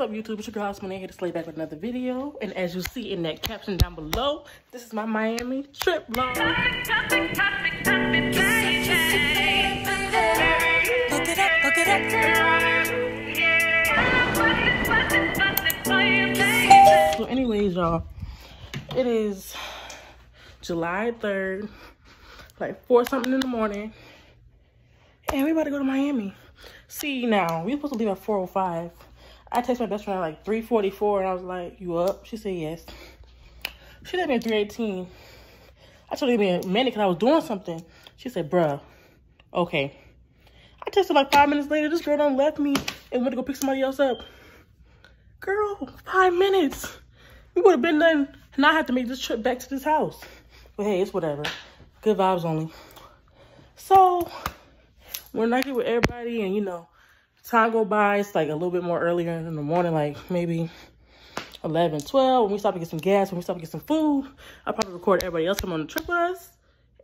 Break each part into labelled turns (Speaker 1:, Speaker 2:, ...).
Speaker 1: What's up, YouTube? It's your girl, Osman, here to slay back with another video. And as you see in that caption down below, this is my Miami trip vlog. Look it up, look it up. So anyways, y'all, it is July 3rd, like 4 something in the morning. And we about to go to Miami. See, now, we supposed to leave at 4.05. I texted my best friend like 3.44 and I was like, you up? She said yes. She left me at 3.18. I told her to a minute because I was doing something. She said, bruh, okay. I texted like five minutes later. This girl done left me and went to go pick somebody else up. Girl, five minutes. We would have been done and I had to make this trip back to this house. But hey, it's whatever. Good vibes only. So, I get with everybody and, you know, time go by, it's like a little bit more earlier in the morning, like maybe 11, 12. When we stop to get some gas, when we stop to get some food, I'll probably record everybody else come on the trip with us.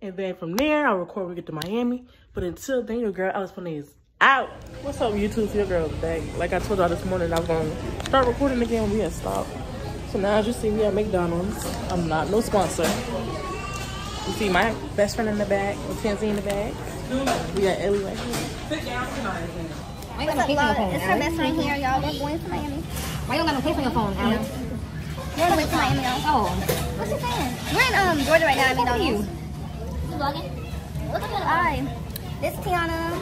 Speaker 1: And then from there, I'll record when we get to Miami. But until then, your girl Alice Funny is out. What's up, YouTube? Your girl back. Like I told y'all this morning, I was going to start recording again when we had stopped. So now, as you see, we at McDonald's. I'm not no sponsor. You see my best friend in the back, Tansy in the back. We got Ellie right here.
Speaker 2: Why you got no case on your phone, It's her best friend here, y'all. We're going to Miami. Why you don't got no case on your phone, Alex? We're on the way to Miami, y'all. Oh. What's you saying? We're in um Georgia right now. I mean, you. You vlogging? Look at Hi. This is Tiana.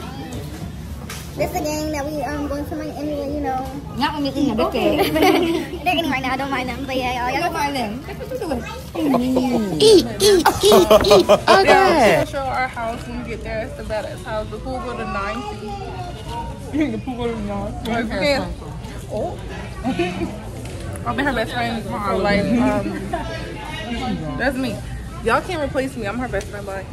Speaker 2: This is the gang that we um going to Miami with, you know. Not when we're eating a buffet. They're eating right now. I don't mind them. But yeah, y'all. Y'all don't mind them. That's what you doing.
Speaker 3: Eat, eat, eat, eat. Okay. Yeah, we'll show our house when we get there. It's the badass house. The pool go to 9 the pool in. Oh. I've been her best friend for life. Um, that's me. Y'all can't replace me. I'm her best friend. Bye.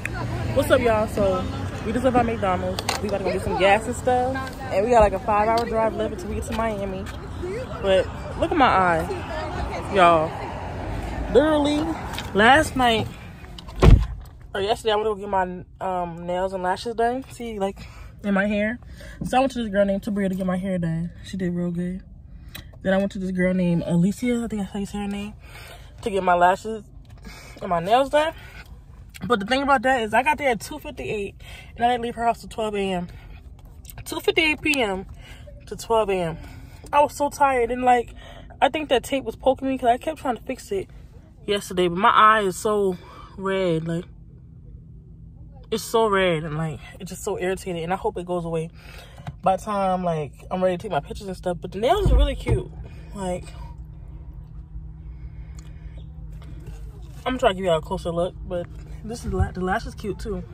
Speaker 1: What's up, y'all? So we just left at McDonald's. We about to go get some gas and stuff. And we got like a five hour drive left until we get to Miami. But look at my eye. Y'all. Literally, last night or yesterday I went to go get my um, nails and lashes done. See, like in my hair. So I went to this girl named Tabria to get my hair done. She did real good. Then I went to this girl named Alicia, I think you say her name, to get my lashes and my nails done. But the thing about that is I got there at 2.58 and I didn't leave her house till 12 a.m. 2.58 p.m. to 12 a.m. I was so tired and like, I think that tape was poking me because I kept trying to fix it yesterday. But my eye is so red, like, it's so red and like it's just so irritating and I hope it goes away by the time like I'm ready to take my pictures and stuff. But the nails are really cute. Like I'm trying to give y'all a closer look, but this is the lash is cute too.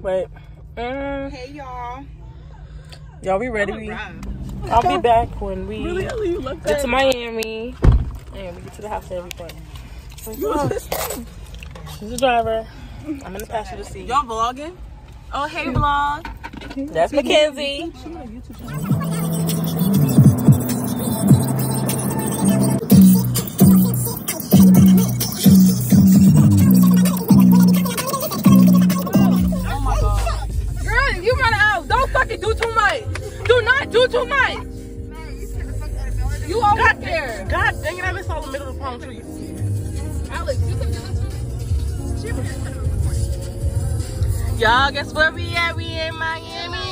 Speaker 1: But
Speaker 3: um, hey y'all,
Speaker 1: y'all be ready. We, I'll be back when we really? get to Miami and we get to the house and everything. She's the driver. I'm in the passenger seat.
Speaker 3: Y'all vlogging? Oh, hey vlog.
Speaker 1: That's Mackenzie.
Speaker 3: Oh my god. Girl, you run out. Don't fucking do too much. Do not do too much. You over God, there.
Speaker 1: God dang it, I missed all the middle of the palm trees. Alex, you can do this too. Y'all, guess where we at? We in Miami.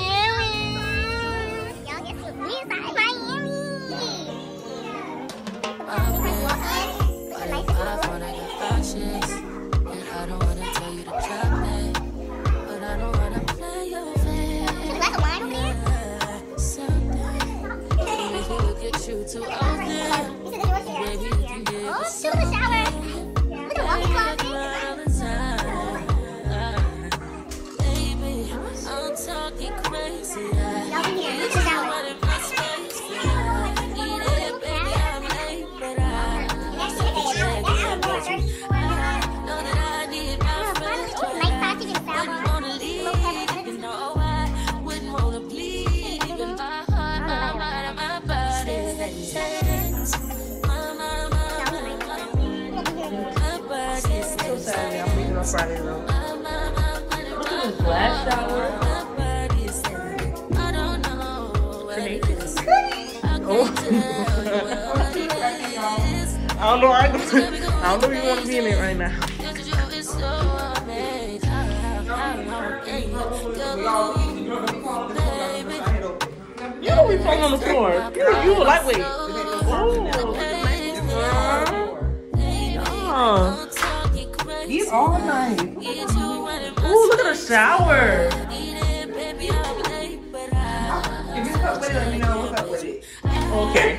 Speaker 3: These all nice.
Speaker 1: Ooh, look at the shower.
Speaker 3: If you fuck with it, let me know what's up with it.
Speaker 1: Okay.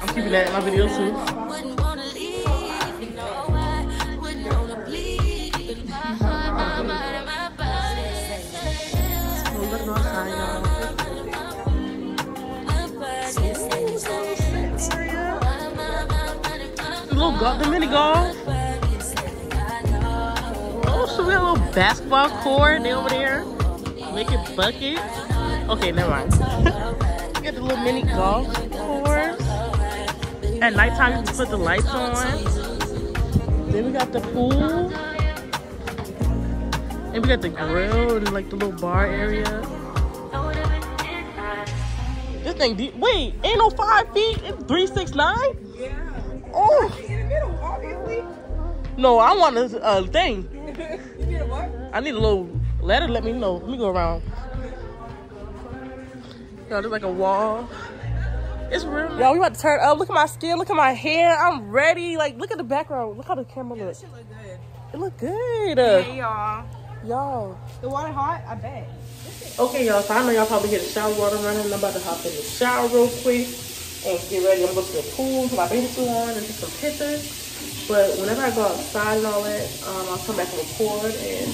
Speaker 1: I'm keeping that in my video too. Golf, the mini golf. Oh, so we got a little basketball court. They over there making buckets. Okay, never mind. we got the little mini golf course. At nighttime, you can put the lights on. Then we got the pool. And we got the grill and like the little bar area. This thing. Wait, ain't no five feet. It's three six nine.
Speaker 3: Yeah.
Speaker 1: Oh no, I want a, a thing.
Speaker 3: you need a what?
Speaker 1: I need a little ladder. Let me know. Let me go around. Yo, there's like a wall. It's real. Yo, we about to turn up. Look at my skin. Look at my hair. I'm ready. Like, look at the background. Look how the camera looks.
Speaker 3: Shit look good.
Speaker 1: It look good.
Speaker 3: Hey, y'all.
Speaker 1: Y'all.
Speaker 3: The water hot? I bet.
Speaker 1: Okay, y'all. So I know y'all probably hear the shower water running. I'm about to hop in the shower real quick and get ready. I'm going to go to the pool, put my bathing suit on, and take some pictures. But whenever I go outside and all that, um, I'll come back and record and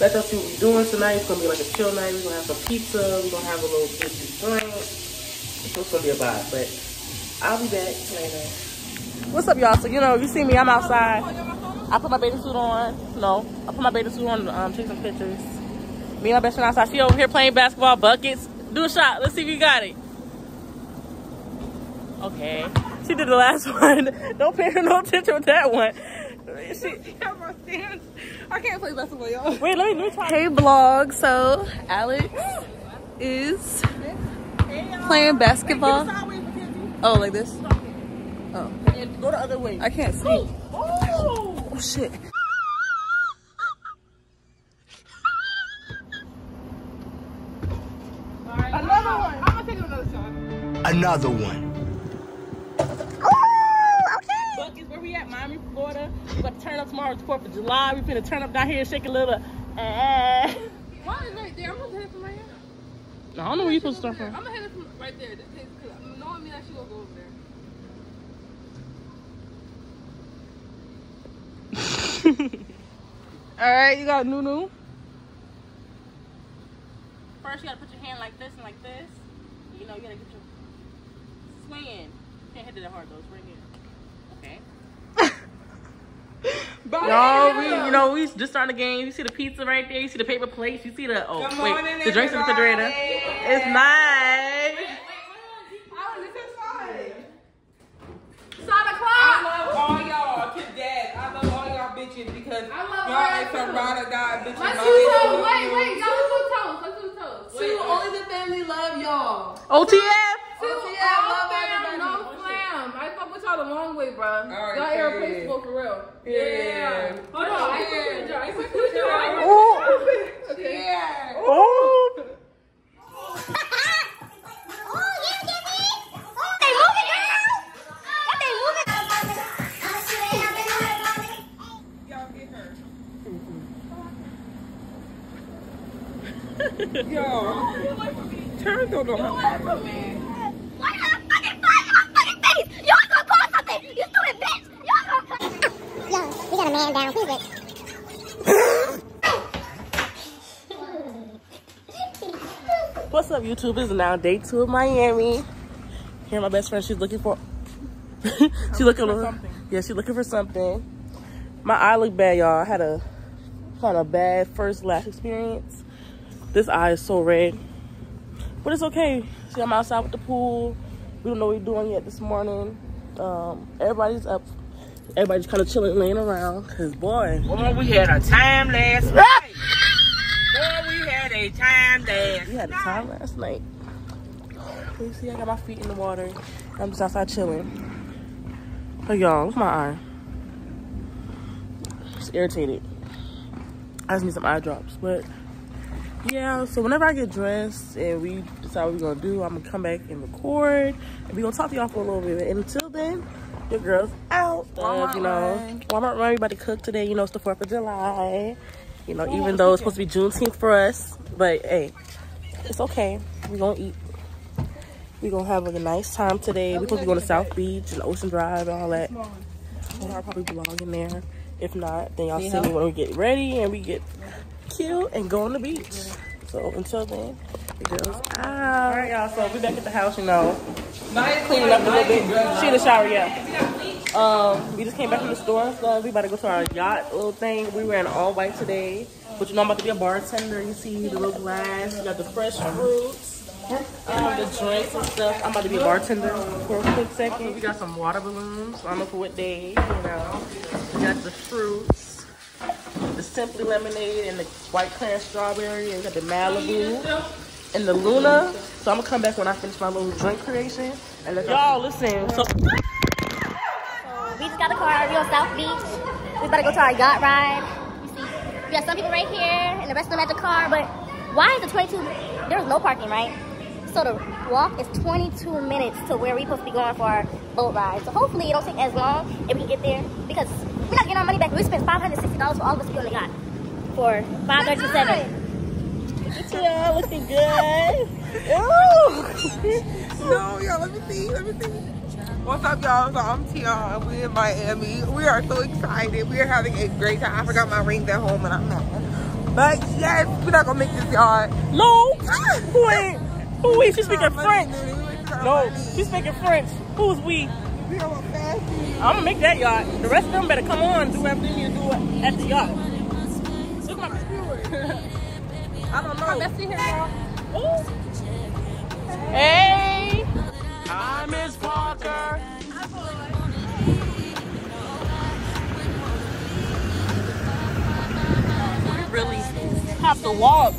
Speaker 1: let y'all see what we're doing tonight. It's to be like a chill night. We're to have some pizza. We're to have a little juicy drink. It's to be a vibe. But I'll be back later. What's up, y'all? So, you know, you see me, I'm outside. I put my bathing suit on. No, I put my bathing suit on, um, take some pictures. Me and my best friend outside. She over here playing basketball buckets. Do a shot. Let's see if you got it. Okay. She did the last one. Don't pay her no attention with that one. She,
Speaker 3: Got my. I can't play basketball, y'all.
Speaker 1: wait, let me, let me try.
Speaker 3: Hey vlog, so Alex is playing basketball. Oh, like this? Oh,
Speaker 1: Go the other way.
Speaker 3: I can't see.
Speaker 1: Oh,
Speaker 3: Oh shit. Another one. I'm gonna take another shot.
Speaker 4: Another one.
Speaker 1: Buckets, where we at? Miami, Florida. We about to turn up tomorrow. It's 4th of July. We finna turn up down here and shake a little. Uh,
Speaker 3: Why is right there? I'm gonna hit it from right here.
Speaker 1: I don't know where you supposed to start from.
Speaker 3: I'm gonna hit it from right there. Because knowing me, that she gonna go over there. All right, you got Nunu.
Speaker 1: First, you gotta put your hand like this and like this. You know, you gotta get your swing. Can't hit it that hard though. Swing it. Okay. Y'all, we you know we just starting the game. You see the pizza right there. You see the paper plates. You see the oh
Speaker 3: Good
Speaker 1: wait
Speaker 3: morning,
Speaker 1: the drinks in the refrigerator.
Speaker 3: everybody.
Speaker 1: It's nice. Saw the clock.
Speaker 3: I love all y'all. Can dance. I love all bitches because y'all ain't some ride or die bitches.
Speaker 5: Let's
Speaker 3: My
Speaker 5: do
Speaker 3: bitch
Speaker 5: toes. Wait, wait, y'all. Let's do toes. Let's do toes.
Speaker 3: Wait,
Speaker 5: Two,
Speaker 3: wait.
Speaker 5: only the family love y'all.
Speaker 1: OTF.
Speaker 5: Two,
Speaker 3: yeah,
Speaker 5: all
Speaker 3: love
Speaker 5: fam,
Speaker 3: everybody.
Speaker 5: no flam. I fuck with y'all the long way, bro.
Speaker 3: right,
Speaker 5: y'all
Speaker 3: period.
Speaker 5: irreplaceable for real.
Speaker 3: Yeah.
Speaker 5: Hold on, I fuck with y'all. I fuck with y'all.
Speaker 1: Oh.
Speaker 3: Yeah.
Speaker 1: Oh.
Speaker 3: Yo. Turn don't know how to man.
Speaker 2: we got a man down. Who's it?
Speaker 1: What's up, YouTube? It's now day two of Miami. Here, my best friend. She's looking for. she looking for something. Yeah, she's looking for something. My eye look bad, y'all. I had a kind of bad first lash experience. This eye is so red, but it's okay. See, I'm outside with the pool. We don't know what we're doing yet this morning. Um, everybody's up. Everybody's kind of chilling, laying around. Cause boy,
Speaker 6: Boy, we had a time last night. Boy, we had a time last night.
Speaker 1: we had a time last night. You see, I got my feet in the water. I'm just outside chilling. But y'all, look at my eye. It's irritated. I just need some eye drops. But yeah, so whenever I get dressed and we decide what we're gonna do, I'm gonna come back and record. And we're gonna talk to y'all for a little bit. And until then, your girl's out. Walmart you know. Walmart run. Everybody cook today. You know, it's the 4th of July. You know, even though it's supposed to be Juneteenth for us. But hey, it's okay. We're gonna eat. We're gonna have a nice time today. We're supposed to go to South Beach and Ocean Drive and all that. I'll probably vlog in there. If not, then y'all see me when we get ready and we get cute and go on the beach. So until then, the girls out. All right, y'all. So we back at the house, you know, cleaning up a little bit. She in the shower, yeah. Um, we just came back from the store, so we about to go to our yacht little thing. We wearing all white today, but you know I'm about to be a bartender. You see the little glass, you got the fresh fruits. Um, the drinks and stuff. I'm about to be a bartender for a quick second. We got some water balloons. I don't know for what day, you know. We got the fruits, the Simply Lemonade, and the white cran strawberry, and got the Malibu and the Luna. So I'm gonna come back when I finish my little drink creation. And let y'all listen. So
Speaker 2: we just got a car. We're on South Beach. We about to go to our yacht ride. You see, we got some people right here, and the rest of them at the car. But why is the 22? There's no parking, right? So the walk is 22 minutes to where we're supposed to be going for our boat ride. So hopefully it don't take as long if we get there because we're not getting our money back. We spent $560 for all of us to be on the yacht for 537
Speaker 1: Yeah, looking good. Ooh.
Speaker 3: No, y'all, let me see. Let me see. What's up, y'all? So I'm Tia. We're in Miami. We are so excited. We are having a great time. I forgot my rings at home and I'm mad. But yes, we're not gonna make this yard.
Speaker 1: No, who ain't? Who we? She's speaking French. No, she's speaking French. Who's we?
Speaker 3: We.
Speaker 1: I'm gonna make that yacht. The rest of them better come on, do need to do at the yacht. Look at my. I don't know.
Speaker 5: Let's see here, girl.
Speaker 1: Hey, hi, Miss Parker. We really have to walk.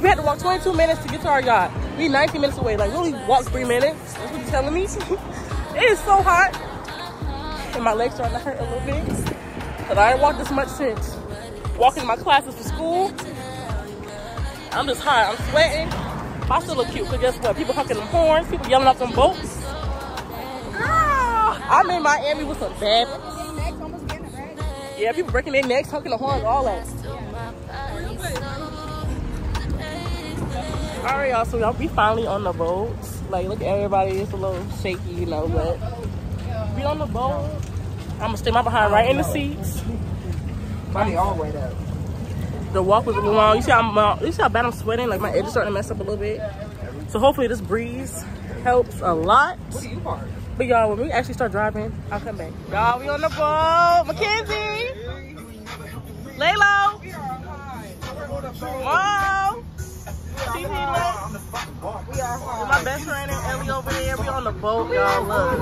Speaker 1: We had to walk 22 minutes to get to our yacht. We 19 minutes away. Like, really walk three minutes. That's what you're telling me. it is so hot. And my legs are starting to hurt a little bit. But I ain't walked this much since walking my classes for school. I'm just hot. I'm sweating. I still look cute. But guess what? People honking them horns. People yelling off them boats. Girl, ah, I'm in Miami with some bad. Yeah, people breaking their necks, honking the horns, all that. All right, y'all. So y'all, we finally on the boat. Like, look at everybody. It's a little shaky, you know, but we on the boat. I'm gonna stay my behind right in the seats.
Speaker 3: Body all the way up.
Speaker 1: The walk was a little long. You see how I'm, uh, you see how bad I'm sweating? Like my edge is starting to mess up a little bit. So hopefully this breeze helps a lot.
Speaker 3: What do you part?
Speaker 1: But y'all, when we actually start driving, I'll come back. Y'all, we on the boat. Mackenzie, Laylo,
Speaker 3: We are
Speaker 1: look.
Speaker 3: We are.
Speaker 1: My best friend Ellie over there. We on the boat, y'all. Look.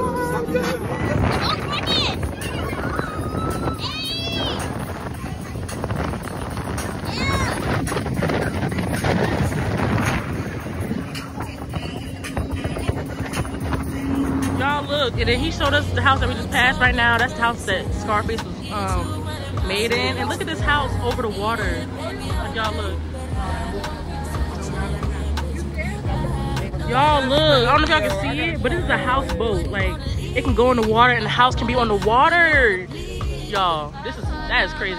Speaker 1: Y'all look, and then he showed us the house that we just passed right now. That's the house that Scarface was um, made in. And look at this house over the water. Y'all look. Y'all look. I don't know if y'all can see it, but this is a houseboat. Like, it can go in the water and the house can be on the water. Y'all, this is, that is crazy.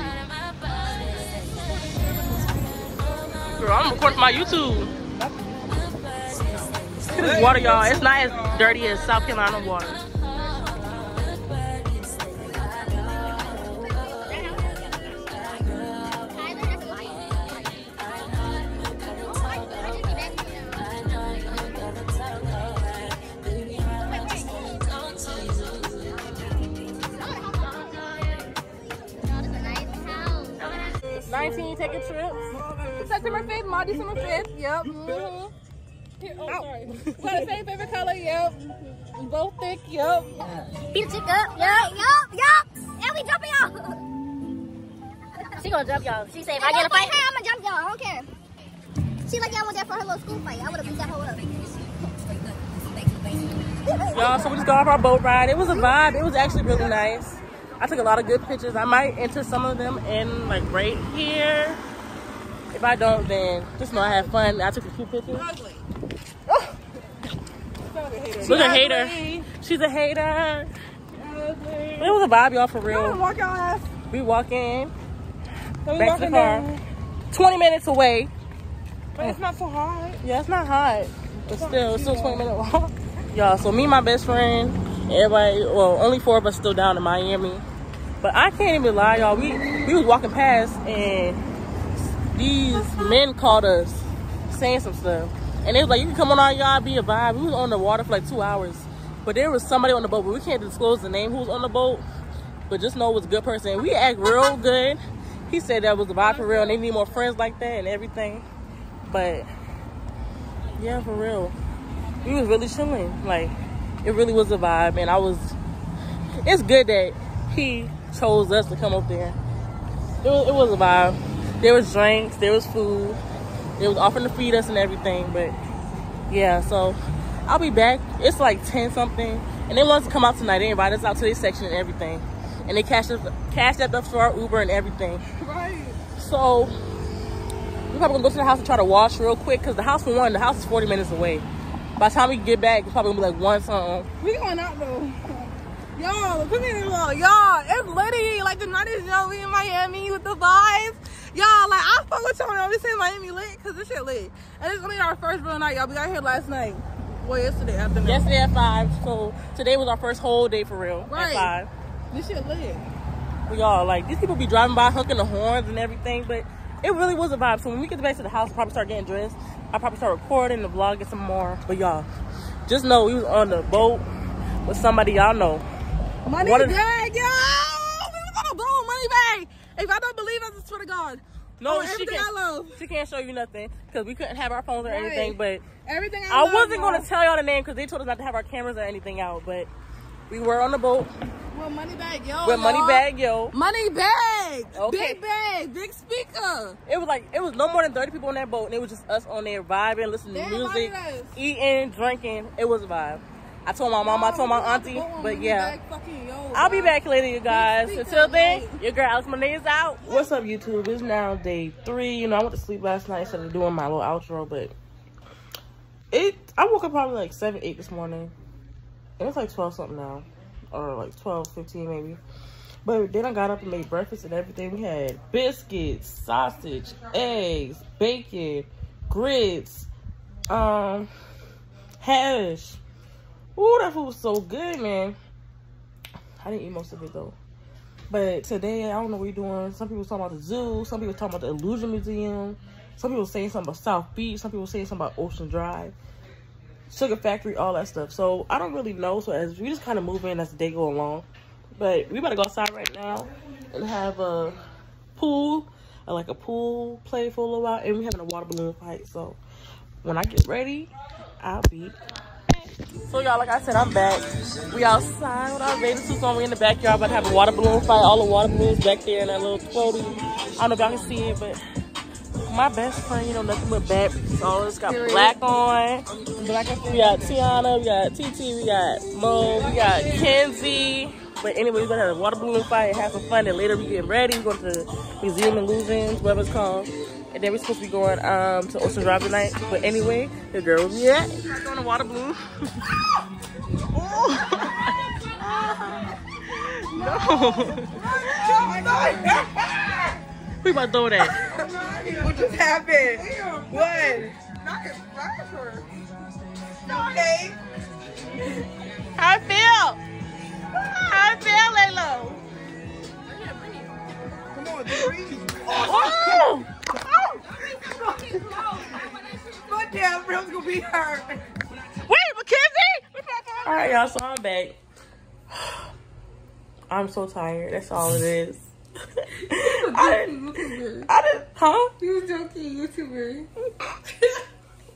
Speaker 1: Girl, I'm recording my YouTube. This water, y'all. It's not as dirty as South Carolina water. Taking trips.
Speaker 5: September 5th, my December 5th. Yep. Mm-hmm. Oh, sorry. Got the same favorite color. Yep. Both thick. Yep.
Speaker 2: Beat the chick up. Yup, yup, yup. And we jumping y'all. she gonna jump y'all. She say if I get a fight. Hey, I'm gonna jump y'all. I don't care. She like y'all want that for her little school fight. I would have beat that whole up.
Speaker 1: Y'all, so we just got off our boat ride. It was a vibe. It was actually really nice. I took a lot of good pictures. I might enter some of them in like right here. If I don't, then just know I had fun. I took a few pictures. Oh. Look at hater. She's a hater. It was a vibe, y'all, for real.
Speaker 3: Walk.
Speaker 1: We walk in,
Speaker 3: So we
Speaker 1: back to the
Speaker 3: walking
Speaker 1: car.
Speaker 3: down.
Speaker 1: 20 minutes away.
Speaker 3: But it's not so hot.
Speaker 1: Yeah, it's not hot, but still, it's still 20 minute walk. Y'all, so me and my best friend, everybody, well, only four of us still down in Miami. But I can't even lie, y'all. We we was walking past and these men called us saying some stuff. And they was like, you can come on our yard, be a vibe. We was on the water for like two hours. But there was somebody on the boat, but we can't disclose the name who was on the boat. But just know it was a good person. We act real good. He said that was a vibe for real and they need more friends like that and everything. But yeah, for real. We was really chilling. Like, it really was a vibe. And I was, it's good that he chose us to come up there. It was, it was a vibe. There was drinks, there was food. They was offering to feed us and everything. But yeah, so I'll be back. It's like 10 something. And they want us to come out tonight. They invited us out to their section and everything. And they cashed, us, cashed up for our Uber and everything.
Speaker 3: Right.
Speaker 1: So we're probably gonna go to the house and try to wash real quick because the house for one, the house is 40 minutes away. By the time we get back, it's probably gonna be like one something.
Speaker 3: We going out though. Y'all, put me in the wall. Y'all, it's litty. Like the night is young. We in Miami with the vibes. Y'all, like I fuck with y'all. Y'all be saying Miami lit because this shit lit. And it's only our first real night, y'all. We got here last night. Well, yesterday afternoon.
Speaker 1: Yesterday at five, so today was our first whole day for real.
Speaker 3: Right.
Speaker 1: At five.
Speaker 3: This shit lit.
Speaker 1: We all like these people be driving by honking the horns and everything, but it really was a vibe. So when we get back to the house, probably start getting dressed. I'll probably start recording the vlog and some more. But y'all, just know we was on the boat with somebody y'all know.
Speaker 3: Money
Speaker 1: a-
Speaker 3: bag, yo! We was on a boat, money bag. If I don't believe us, I swear to God.
Speaker 1: No,
Speaker 3: Oh,
Speaker 1: she can't. She can't show you nothing because we couldn't have our phones or
Speaker 3: Right.
Speaker 1: anything. But
Speaker 3: Everything I,
Speaker 1: I
Speaker 3: love,
Speaker 1: wasn't gonna tell y'all the name because they told us not to have our cameras or anything out. But we were on the boat
Speaker 3: With Moneybagg Yo.
Speaker 1: with Moneybagg Yo.
Speaker 3: Money bag.
Speaker 1: Okay.
Speaker 3: Big bag. Big speaker.
Speaker 1: It was like it was no more than thirty people on that boat, and it was just us on there vibing, listening to music,
Speaker 3: us.
Speaker 1: eating, drinking. It was a vibe. I told my mom, I told my auntie, but yeah. I'll be back later, you guys. Until then,
Speaker 3: speaker,
Speaker 1: your girl Alex Monae is out. What's up, YouTube? It's now day three. You know, I went to sleep last night instead of doing my little outro, but it. I woke up probably like seven, eight this morning, and it's like twelve something now, or like 12, 15 maybe. But then I got up and made breakfast and everything. We had biscuits, sausage, eggs, bacon, grits, um, hash. Ooh, that food was so good, man. I didn't eat most of it though. But today, I don't know what we're doing. Some people talking about the zoo. Some people talking about the Illusion Museum. Some people saying something about South Beach. Some people saying something about Ocean Drive, Sugar Factory, all that stuff. So I don't really know. So as we just kind of move in as the day go along. But we better go outside right now and have a pool, uh, like a pool play for a little while, and we're having a water balloon fight. So when I get ready, I'll be so y'all, like I said, I'm back. We outside with our bathing suits on. We in the backyard about to have a water balloon fight. All the water balloons back there in that little floaty. I don't know if y'all can see it, but my best friend, you know, nothing but bad So it's got black on. Black We got Tiana, we got TT, we got Mo, we got Kenzie. But anyway, we're gonna have a water balloon fight and have some fun. And later we're getting ready. We're going to the Museum Illusions, whatever it's called. And then we're supposed to be going um, to Ocean Drive tonight. But anyway, the girl will be at. Back on the water balloon. we about to throw that.
Speaker 3: What just happened? What? not Okay.
Speaker 1: How I feel? How I feel, Laylo?
Speaker 3: Come on, breathe.
Speaker 1: Oh!
Speaker 3: My damn ribs gonna be hurt.
Speaker 1: Wait, Mackenzie! All right, y'all, so I'm back. I'm so tired. That's all it is. I didn't, I didn't, huh?
Speaker 3: You was joking, YouTuber.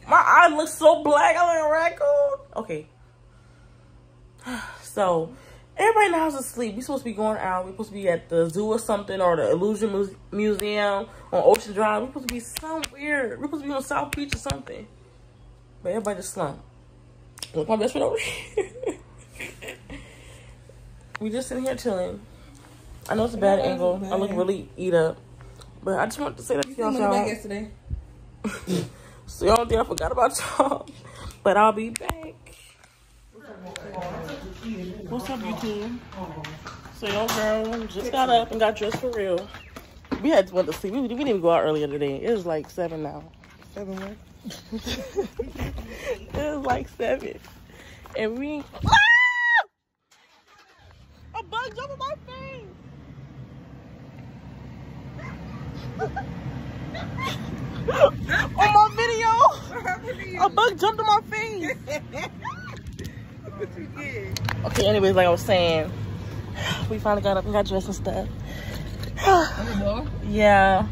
Speaker 1: My eye looks so black. I look like a raccoon. Okay. So, everybody house is asleep. We supposed to be going out. We supposed to be at the zoo or something or the Illusion Muse- Museum on Ocean Drive. We supposed to be somewhere. We supposed to be on South Beach or something. But everybody just slumped. Look, my best friend over here. we just sitting here chilling. I know it's a bad angle. I look really eat up. But I just wanted to say that to y'all.
Speaker 3: Money back yesterday.
Speaker 1: So y'all don't think I forgot about y'all. But I'll be back. What's up, YouTube? So your girl just got up and got dressed for real. We had went to sleep. We, we didn't even go out earlier today. It was like seven now. Seven what? it was like seven. And we Ah! A bug jumped on my face. On my video. A bug jumped on my face. Okay, anyways, like I was saying, we finally got up and got dressed and stuff. yeah.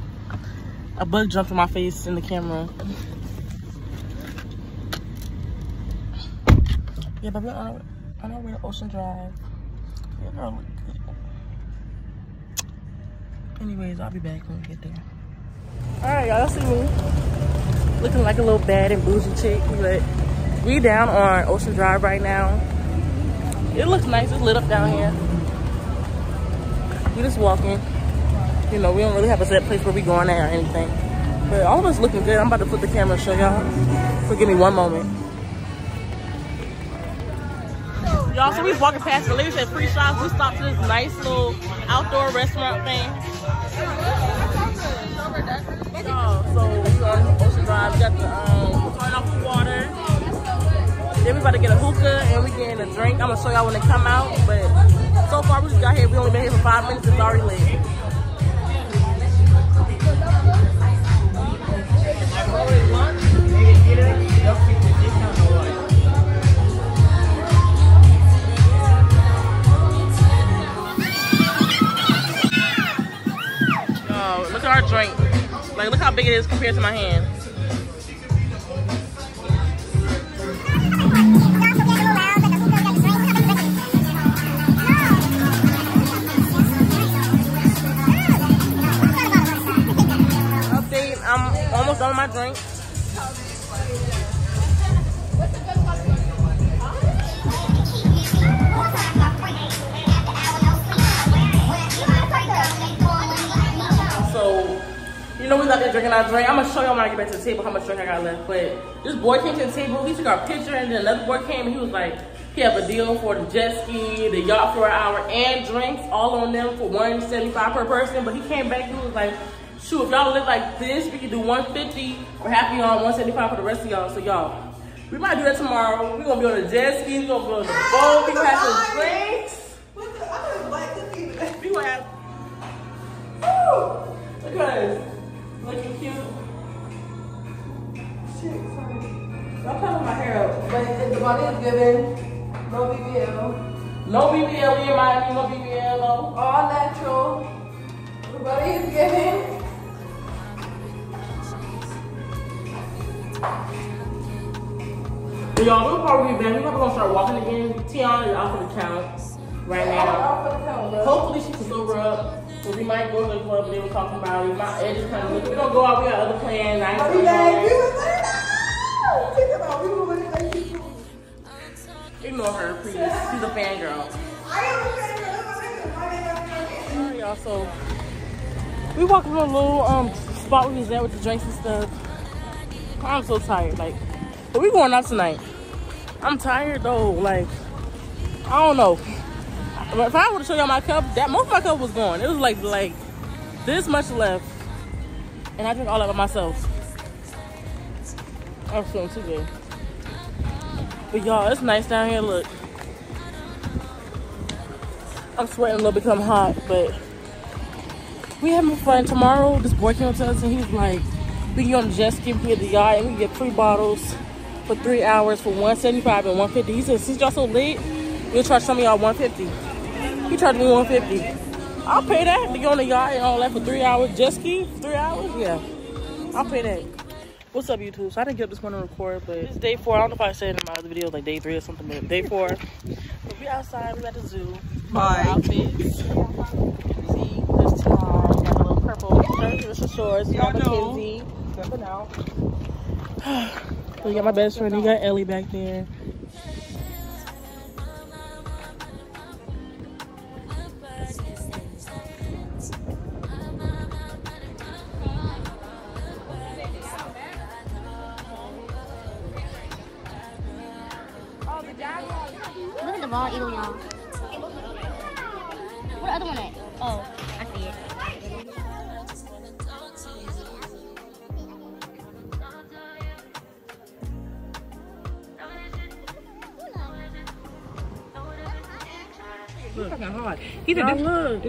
Speaker 1: A bug jumped on my face in the camera. Yeah, but we're on our, on our way to Ocean Drive. Yeah, girl. Anyways, I'll be back when we get there. Alright, y'all see me. Looking like a little bad and bougie chick, but we down on Ocean Drive right now. It looks nice, it's lit up down here. We just walking. You know, we don't really have a set place where we going at or anything. But all of us looking good. I'm about to flip the camera and show y'all. So give me one moment. Y'all, so we was walking past the lady said free shops. We stopped to this nice little outdoor restaurant thing. So we on Ocean Drive. We got the um, off the water. Then we about to get a hookah and we getting a drink. I'm gonna show y'all when they come out. But so far we just got here. We only been here for five minutes. It's already late. Our drink. Like, look how big it is compared to my hand. Update, I'm almost done with my drink. Know, we out there drinking our drink. I'm gonna show y'all when I get back to the table how much drink I got left. But this boy came to the table, he took our picture, and then another boy came and he was like, he have a deal for the jet ski, the yacht for an hour, and drinks, all on them for 175 per person. But he came back, and he was like, shoot, if y'all live like this, we can do 150 for half of y'all, 175 for the rest of y'all. So y'all, we might do that tomorrow. we gonna be on the jet ski, we gonna be on the boat, we gonna have some drinks. We gonna have Woo! Look at us. Looking cute. Shit, sorry. I'm cutting my hair up.
Speaker 3: But the body is given. No BBL.
Speaker 1: No BBL, in Miami, no BBL, no.
Speaker 3: All natural. The body is given.
Speaker 1: Y'all, we'll probably be back. We're probably gonna start walking again. Tiana is out for the count right now.
Speaker 3: All for the count, bro.
Speaker 1: Hopefully she can sober up. So we might go to the club, but they were talking about it. My edge is kind of We don't go out, we got other plans. I ain't
Speaker 3: We
Speaker 1: saying
Speaker 3: back. We
Speaker 1: no.
Speaker 3: was like, no! Think about it. We were like, thank you.
Speaker 1: Ignore her, please. She's a fangirl.
Speaker 3: I am a fan, girl. That's my nigga. My nigga.
Speaker 1: Alright, y'all, so we walked to a little um spot we was at with the drinks and stuff. I'm so tired, like, but we going out tonight. I'm tired though, like, I don't know. If I were to show y'all my cup, that most of my cup was gone. It was like like this much left, and I drink all of it myself. I'm feeling too good. But y'all, it's nice down here. Look. I'm sweating a little bit I'm hot, but we having fun. Tomorrow, this boy came up to us and he was like, we can go on the jet ski, we the yacht, and we get three bottles for three hours for 175 and 150. He said, since y'all so late, we'll charge some of y'all 150. He charged me 150. I'll pay that to go on the yacht and all that for three hours. Jet ski, three hours? Yeah. I'll pay that. What's up, YouTube? So I didn't get up this morning to record, but it's day four. I don't know if I said it in my other video, like day three or something, but day four. But we outside, we at the zoo.
Speaker 3: Bye.
Speaker 1: Outfits. See, there's Ty, got a little purple shirt, here's the shorts, got Mackenzie. Stepping out. we got my best friend, you got Ellie back there.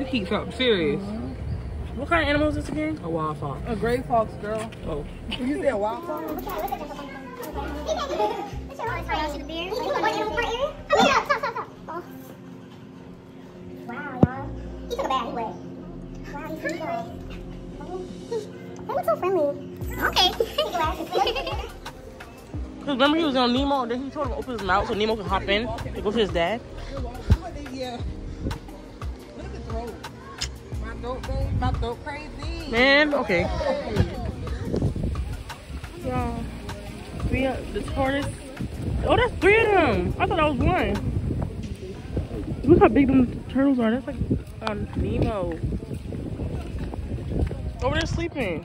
Speaker 3: Said,
Speaker 1: look.
Speaker 3: this heat something serious. Mm-hmm.
Speaker 1: What kind of animal is this again?
Speaker 3: A wild fox.
Speaker 5: A gray fox, girl.
Speaker 3: Oh.
Speaker 5: You say a wild fox?
Speaker 2: Wow, y'all. He took a bath. He wet. Wow, he's pretty good. They look so friendly. Okay.
Speaker 1: Because remember he was on Nemo, then he told him to open his mouth so Nemo could hop in to go to his dad.
Speaker 5: Throat crazy.
Speaker 1: Man, okay. Y'all, we are the tortoise. Oh, that's three of them. I thought that was one. Look how big them turtles are. That's like on Nemo. Over there sleeping.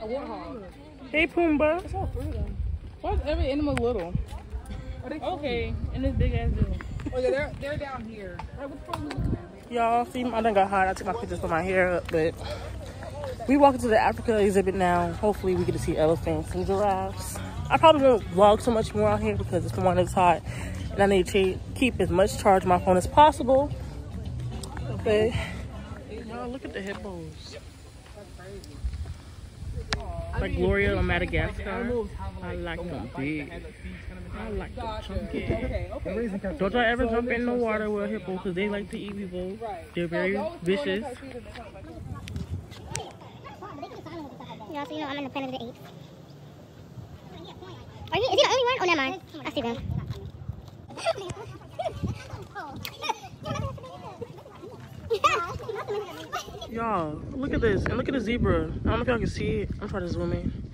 Speaker 5: A warthog.
Speaker 1: Hey, Pumbaa.
Speaker 5: That's all three of them. Why is every animal little? Are they
Speaker 1: Okay, and this big ass dude.
Speaker 5: Oh yeah, they're they're down here. Like, what the fuck
Speaker 1: Y'all, see, I done got hot. I took my pictures for my hair up, but we walking to the Africa exhibit now. Hopefully, we get to see elephants and giraffes. I probably won't vlog so much more out here because it's the one that's hot, and I need to keep as much charge on my phone as possible. But y'all, look at the hippos. Like Gloria on Madagascar. I like them big. I like them chunky.
Speaker 5: Okay, okay.
Speaker 1: Don't y'all ever jump in the water with a hippo because they like to eat people. They're very vicious.
Speaker 2: Y'all, so you know I'm in the planet of the apes. Are you, is he the only one? Oh, never mind. I see them.
Speaker 1: Y'all, look at this. And look at the zebra. I don't know if y'all can see it. I'm trying to zoom in.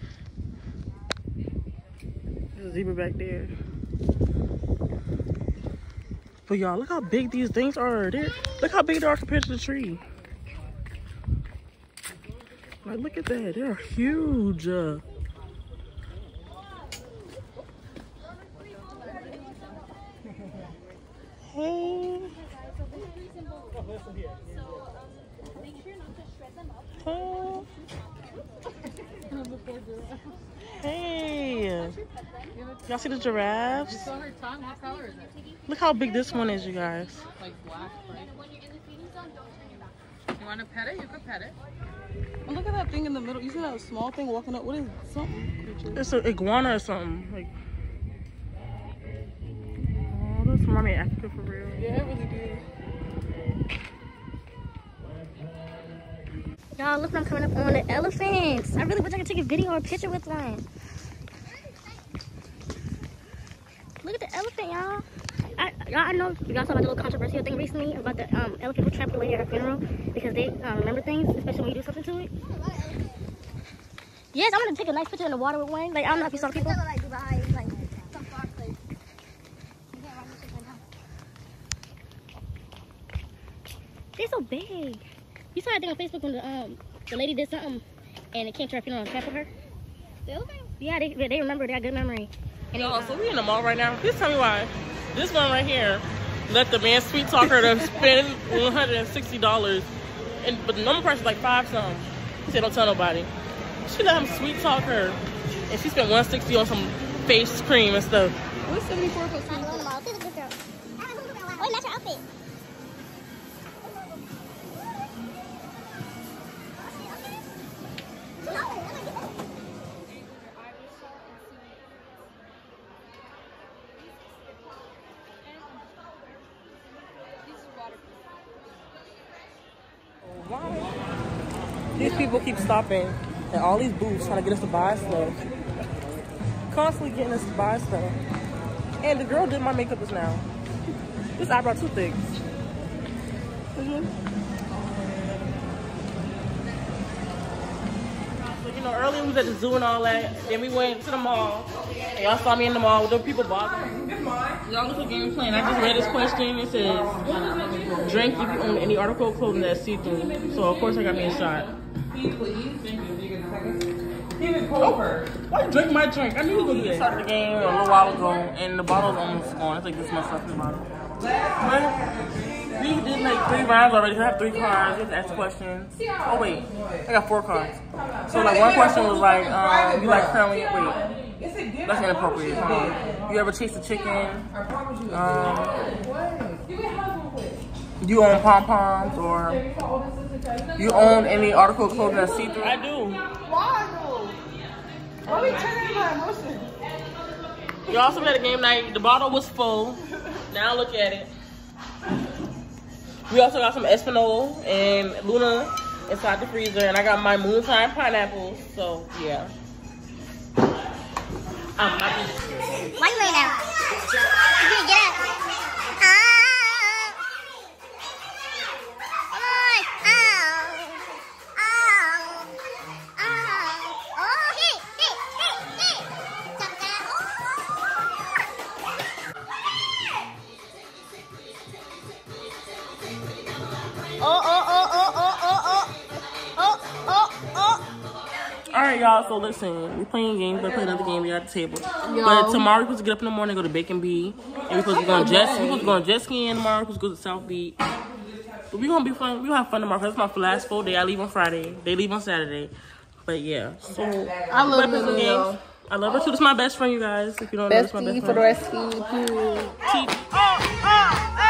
Speaker 1: There's a zebra back there. But y'all, look how big these things are. They're, look how big they are compared to the tree. Like, look at that. They're huge. Uh, Hey. Hey. Hey. Y'all see the giraffes?
Speaker 5: So her tongue, what color is it?
Speaker 1: Look how big this one is, you guys.
Speaker 5: Like black, right? You want to pet it? You could pet it. And look at that thing in the middle. You see that small thing walking up? What is it? something? Creature?
Speaker 1: It's an iguana or something. Like, oh, that's remind me Africa for real.
Speaker 5: Yeah, it really
Speaker 2: Y'all, look what I'm coming up on the elephants. I really wish I could take a video or a picture with one. Look at the elephant, y'all. I, I know y'all saw about the little controversial thing recently about the um, elephant who trapped at her funeral because they um, remember things, especially when you do something to it. Yes, I'm gonna take a nice picture in the water with one. Like I don't know if you saw people. They're so big. You saw that thing on Facebook when the um the lady did something and it came to her funeral and trampled her. The elephant? Yeah, they they remember. They got good memory. And
Speaker 1: Y'all, so we in the mall right now. Please tell me why. This one right here let the man sweet talk her to spend $160. And but the number price is like five something. He said, Don't tell nobody. She let him sweet talk her. And she spent 160 on some face cream and stuff.
Speaker 5: What's 74 plus
Speaker 1: stopping at all these booths trying to get us to buy stuff. Constantly getting us to buy stuff. And the girl did my makeup just now. This eyebrow too thick. Mhm. So, you know, earlier we was at the zoo and all that. Then we went to the mall. Y'all saw me in the mall with the people bothering me. Y'all look at game plan. I just read this question. It says, drink if you own any article of clothing that's see-through. So of course I got me a shot. Oh, why you drink my drink? I knew you was gonna do that. Started the game a little while ago, and the bottle's almost gone. I think this is my second bottle. But we did like three rounds already. I have three cards. You have to ask questions. Oh wait, I got four cards. So like one question was like, um, you like currently wait. That's inappropriate. Um, you ever chase a chicken? Um, you own pom poms or you own any article of clothing that's see through? I do.
Speaker 3: Why Why are we turning my emotions?
Speaker 1: You also had a game night. The bottle was full. Now look at it. We also got some Espinol and Luna inside the freezer, and I got my moonshine pineapples. So yeah. I'm happy.
Speaker 2: Why you laying down? You can't get up. Ah.
Speaker 1: All right, y'all. So listen, we playing games. We're playing another game. We at the table. But tomorrow we're supposed to get up in the morning, go to Bacon Bee, and we're supposed to go on jet. We're supposed to go on jet skiing tomorrow. We're supposed to go to South Beach. But we gonna be fun. We gonna have fun tomorrow. It's my last full day. I leave on Friday. They leave on Saturday. But yeah. So
Speaker 3: I love
Speaker 1: playing games. I love her too. This is my best friend, you guys. If you don't know, this is my best
Speaker 3: for the
Speaker 1: friend.
Speaker 3: rest of you.
Speaker 1: Keep- All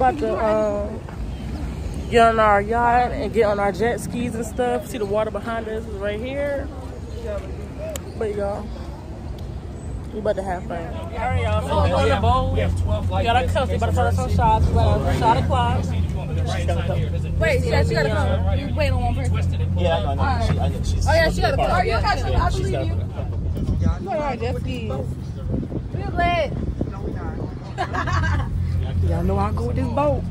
Speaker 1: about to um, get on our yacht and get on our jet skis and stuff. See the water behind us is right here. But y'all, we about to have fun. All right, y'all. So we on the boat. We got our cups. We about to start some shots. We got a shot o'clock.
Speaker 5: Wait, yeah, she gotta come. You wait on one person.
Speaker 4: Yeah, I know. I know. She, I know she's
Speaker 5: Oh yeah, she gotta come.
Speaker 3: Oh, you
Speaker 5: Yeah,
Speaker 3: got
Speaker 5: she
Speaker 3: you.
Speaker 5: gotta
Speaker 3: I
Speaker 4: she's
Speaker 3: believe
Speaker 4: got
Speaker 3: you.
Speaker 5: come. Alright, jet skis. We lit.
Speaker 3: Y'all know I go with this boat.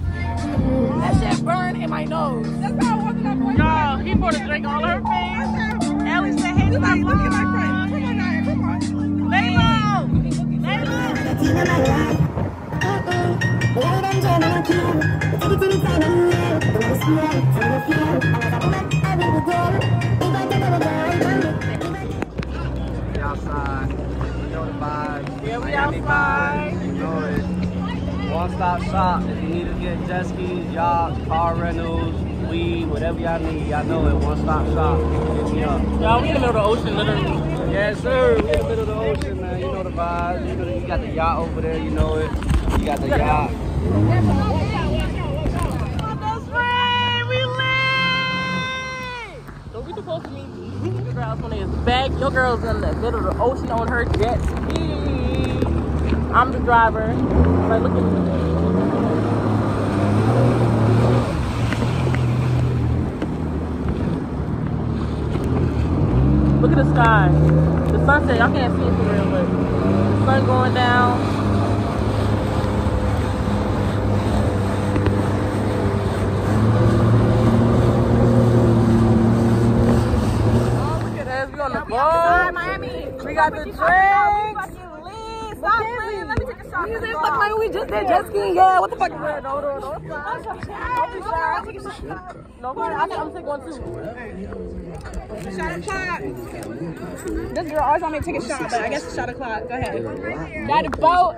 Speaker 3: That shit burn in my nose.
Speaker 5: That's how I wasn't that boy.
Speaker 1: Y'all, he poured a drink all her face. Ellie said, "Hey,
Speaker 5: Look at look at my friend. Come on, Naya, come on.
Speaker 1: Lay low, lay low."
Speaker 7: We outside. You know the vibes.
Speaker 1: Yeah, we
Speaker 7: Miami
Speaker 1: outside.
Speaker 7: Vibes. You know it. One stop shop. If you need to get jet skis, yachts, car rentals, weed, whatever y'all need, y'all know it. One stop shop. Hit me up.
Speaker 1: Y'all, we in the middle of the ocean, literally.
Speaker 7: Yes, sir. We in the middle of the ocean, man. You know the vibes. You, know, you got the yacht over there. You know it. You got the yacht.
Speaker 1: Don't be supposed to meet your girls when it's back. Your girl's in the middle of the ocean on her jet. I'm the driver. Like, look at me. Look at the sky. The sunset, y'all can't see it for real, but the sun going down. Oh, look at us on the boat.
Speaker 5: Miami.
Speaker 1: We got the drinks.
Speaker 5: Stop playing. Let me take a shot.
Speaker 1: You say fuck Miami, we just did jet skiing. Yeah, what the fuck? No, no, no.
Speaker 5: Don't be shy. I'll take a shot.
Speaker 1: Nobody, I'm, I'm taking one too.
Speaker 5: Shot o'clock. This girl always want me to take a shot, but I guess it's shot o'clock. Go ahead. Got a boat.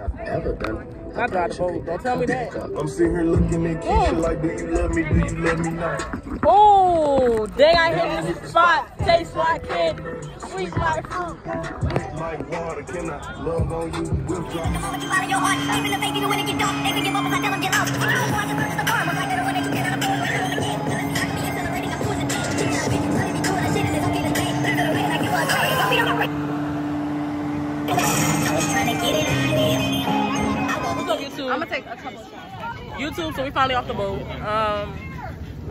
Speaker 1: I got the boat. Don't tell me that.
Speaker 4: I'm sitting here looking at Keisha like, do you love me? Do you love me not?
Speaker 1: Oh, dang, I hit this spot. Tastes like it. Sweet like fruit.
Speaker 4: Like water, can I love on you? Withdraw.
Speaker 1: What's up, YouTube?
Speaker 5: I'm gonna take a couple shots.
Speaker 1: YouTube, so we finally off the boat. Um,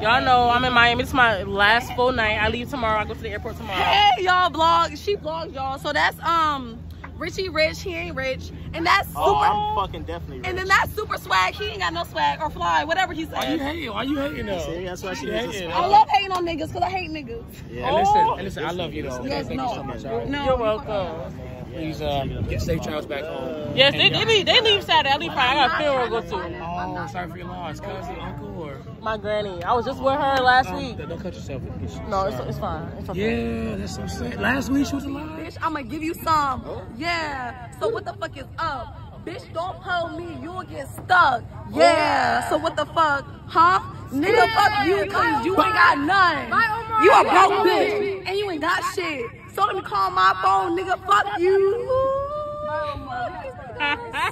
Speaker 1: y'all know I'm in Miami. It's my last full night. I leave tomorrow. I go to the airport tomorrow.
Speaker 5: Hey, y'all vlog. She vlogs, y'all. So that's um Richie Rich. He ain't rich, and that's super.
Speaker 8: Oh, I'm fucking definitely
Speaker 5: and then that's super swag. He ain't got no swag or fly, whatever he
Speaker 8: Why you
Speaker 5: said.
Speaker 8: hating? Why are you hating though? See, that's why she needs to
Speaker 5: I love hating on niggas because I hate niggas.
Speaker 8: Yeah,
Speaker 1: Oh.
Speaker 8: listen, and listen, I love you though.
Speaker 5: Yes,
Speaker 8: Thank
Speaker 5: no.
Speaker 8: you so much. All right.
Speaker 5: No.
Speaker 1: You're welcome.
Speaker 8: Please uh, get safe travels back home.
Speaker 1: Yes, they, they, leave, they leave Saturday. I leave Friday. I got a funeral to go to.
Speaker 8: Oh, sorry for your loss, cousin, uncle, or
Speaker 1: My granny. I was just with her last um, week.
Speaker 8: don't, don't cut yourself.
Speaker 1: No, it's, it's fine. It's okay.
Speaker 8: Yeah, that's so sad. Last week she was alive.
Speaker 5: Bitch, I'm gonna give you some. Oh. Yeah. So what the fuck is up? Bitch, don't pull me. You'll get stuck. Yeah. Oh. So what the fuck? Huh? Nigga, fuck you because you ain't got none. You a broke bitch and you ain't got shit. So let me call my phone, nigga. Fuck you.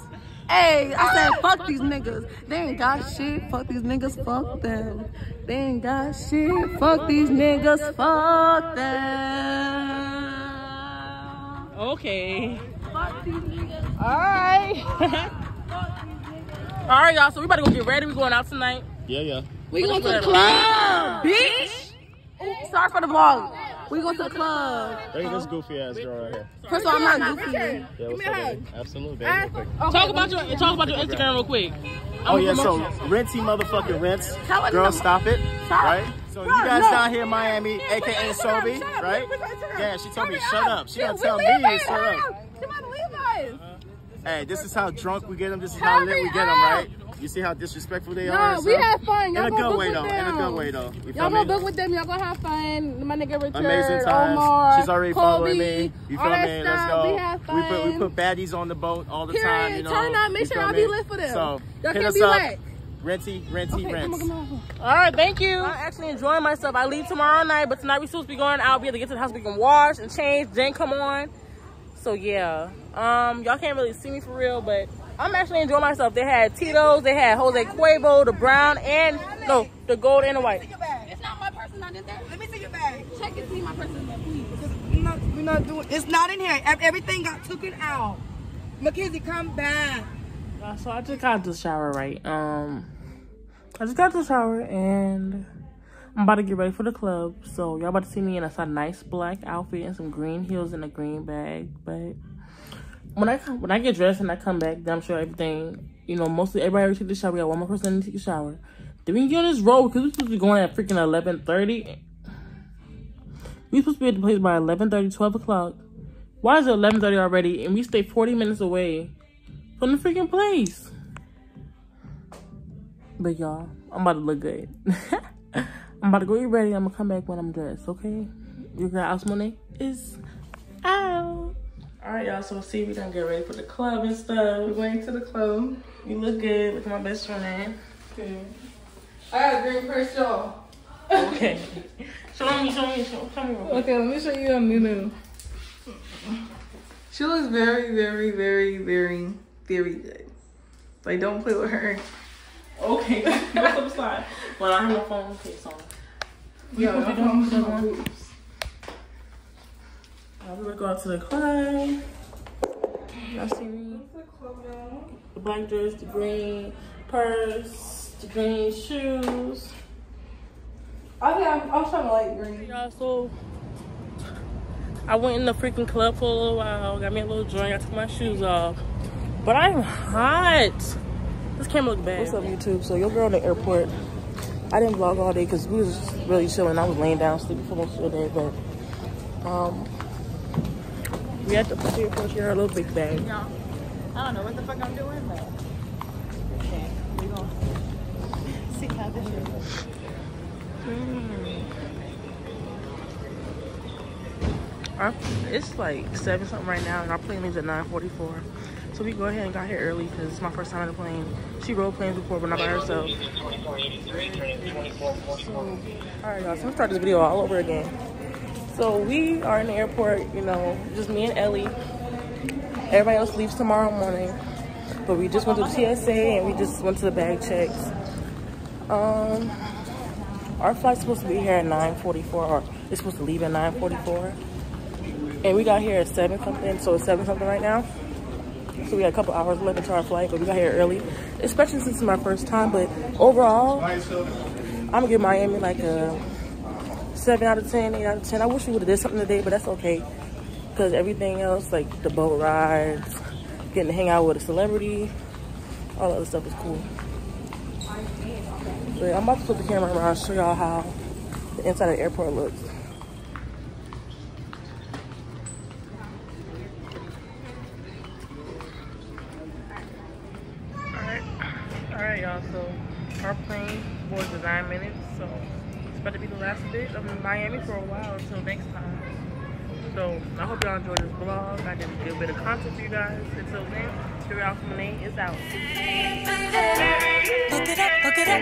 Speaker 5: Hey, I said fuck these niggas. They ain't got shit. Fuck these niggas. Fuck them. They ain't got shit. Fuck these niggas. Fuck them.
Speaker 1: Okay.
Speaker 5: Fuck these niggas.
Speaker 1: All right. All right, y'all. So we about to go get ready. We going out tonight.
Speaker 8: Yeah, yeah.
Speaker 5: We going to the club, bitch. Ooh, sorry for the vlog. We go to the club.
Speaker 8: Look at this goofy ass girl right here.
Speaker 5: First of all, I'm not goofy.
Speaker 8: Yeah, what's up, baby? Absolutely, baby. Real quick.
Speaker 1: Talk about your talk about your Instagram real quick.
Speaker 8: Oh yeah, so renty motherfucking rents. Girl, stop it.
Speaker 5: Stop.
Speaker 8: Right? So you guys
Speaker 5: no.
Speaker 8: down here in Miami,
Speaker 5: Hey,
Speaker 8: aka
Speaker 5: hey,
Speaker 8: Sobe, right? Yeah, she told me
Speaker 5: Hurry
Speaker 8: shut
Speaker 5: up.
Speaker 8: up. She
Speaker 5: Yeah,
Speaker 8: gonna tell me shut up.
Speaker 5: up. She about to us.
Speaker 8: Hey, this is how drunk we get them. This is how lit we get them, right? You see how disrespectful they are?
Speaker 5: No, we
Speaker 8: stuff?
Speaker 5: had fun. Y'all
Speaker 8: a
Speaker 5: gonna
Speaker 8: good
Speaker 5: book
Speaker 8: way
Speaker 5: with
Speaker 8: though. In a
Speaker 5: them.
Speaker 8: good way though. You
Speaker 5: Y'all
Speaker 8: feel
Speaker 5: gonna book with them. Y'all gonna have fun. My nigga Richard,
Speaker 8: Amazing times.
Speaker 5: Omar,
Speaker 8: She's already
Speaker 5: Kobe,
Speaker 8: following me. You feel
Speaker 5: that
Speaker 8: me? Let's go.
Speaker 5: We have fun.
Speaker 8: We put we put baddies on the boat all the
Speaker 5: Period.
Speaker 8: time. You know.
Speaker 5: Turn up. Make
Speaker 8: You
Speaker 5: sure y'all be lit for them.
Speaker 8: So
Speaker 5: Y'all can't
Speaker 8: us
Speaker 5: be
Speaker 8: up. Renty, renty,
Speaker 5: Okay, come
Speaker 8: rents.
Speaker 5: on, come on.
Speaker 1: All right, thank you. I'm actually enjoying myself. I leave tomorrow night, but tonight we supposed to be going out. Be able to get to the house. We can wash and change, then come on. So yeah, um, y'all can't really see me for real, but I'm actually enjoying myself. They had Tito's, they had Jose Cuervo, the brown, and no, the gold and the white.
Speaker 5: It's not my person not in there. Let me see your bag. Check and see my person in there, please.
Speaker 9: We're not, we're not doing. It's not in here. Everything got taken out. Mackenzie, come back.
Speaker 1: Uh, so I just got to the shower, right? Um, I just got to the shower and I'm about to get ready for the club. So y'all about to see me in a, some nice black outfit and some green heels and a green bag. But when I when I get dressed and I come back, then I'm sure everything, you know, mostly everybody took the shower. We got one more person to take a shower. Then we can get on this road because we're supposed to be going at freaking 11:30. We're supposed to be at the place by 11:30, 12 o'clock. Why is it 11:30 already? And we stay 40 minutes away from the freaking place. But y'all, I'm about to look good. I'm about to go get ready. I'm gonna come back when I'm dressed, okay? Your girl Alex Monae is out. Alright, y'all, so see we done get ready for the club and stuff. We're going to the club. You look good. Look at my best friend.
Speaker 3: Okay. I got a green purse, y'all.
Speaker 1: Okay. show me, show me, show, show me.
Speaker 3: Okay, let me show you a Nunu. She looks very, very, very, very, very good. Like, don't play with her.
Speaker 1: Okay, to the side. Well, I have my phone case on.
Speaker 3: Yo,
Speaker 1: supposed to be
Speaker 3: I'm
Speaker 1: doing
Speaker 3: doing
Speaker 1: the one?
Speaker 3: boobs.
Speaker 1: Uh, we're gonna go out to the club. Y'all see me? The black dress, the green purse, the green shoes.
Speaker 3: I think I'm, I was trying to like green.
Speaker 1: Y'all, so I went in the freaking club for a little while, got me a little drink, I took my shoes off. But I'm hot. This camera look bad. What's up, YouTube? So your girl in the airport. I didn't vlog all day because we was really chilling. I was laying down sleeping for most of the day, but um, We had to put here for her little big bag.
Speaker 3: Yeah. I don't know what the fuck I'm doing, but okay, we gonna see how this is.
Speaker 1: Our, hmm. it's like seven something right now, and our plane leaves at 9:44. So we go ahead and got here early because it's my first time on the plane. She rode planes before, but not by herself. So, all right, y'all. So I'm start this video all over again. So we are in the airport. You know, just me and Ellie. Everybody else leaves tomorrow morning, but we just went to the TSA and we just went to the bag checks. Um, our flight's supposed to be here at 9:44, or it's supposed to leave at 9:44. And we got here at 7 something, so it's 7 something right now. So we got a couple hours left into our flight, but we got here early, especially since it's my first time. But overall, I'm gonna give Miami like a 7 out of 10, 8 out of 10. I wish we would have did something today, but that's okay. Because everything else, like the boat rides, getting to hang out with a celebrity, all that other stuff is cool. But I'm about to flip the camera around and show y'all how the inside of the airport looks. Alright, y'all, so our plane in nine minutes, so it's about to be the last bit of Miami for a while until next time. So I hope y'all enjoyed this vlog. I did a good bit of content for you guys. Until then, Figure Out from Nate is out.
Speaker 10: Look it up, look it up.